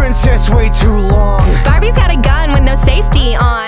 princess way too long. Barbie's got a gun with no safety on.